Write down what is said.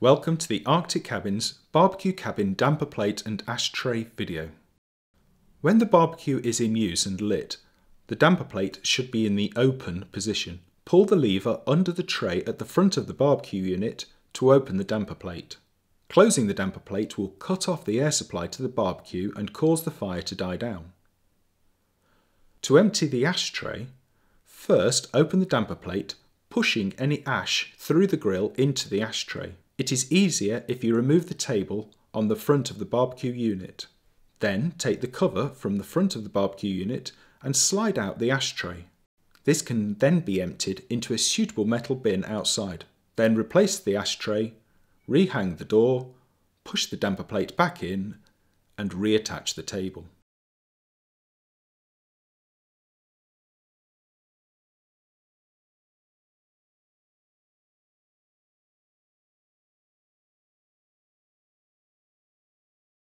Welcome to the Arctic Cabins barbecue cabin damper plate and ashtray video. When the barbecue is in use and lit, the damper plate should be in the open position. Pull the lever under the tray at the front of the barbecue unit to open the damper plate. Closing the damper plate will cut off the air supply to the barbecue and cause the fire to die down. To empty the ashtray, first open the damper plate, pushing any ash through the grill into the ashtray. It is easier if you remove the table on the front of the barbecue unit. Then take the cover from the front of the barbecue unit and slide out the ashtray. This can then be emptied into a suitable metal bin outside. Then replace the ashtray, rehang the door, push the damper plate back in and reattach the table.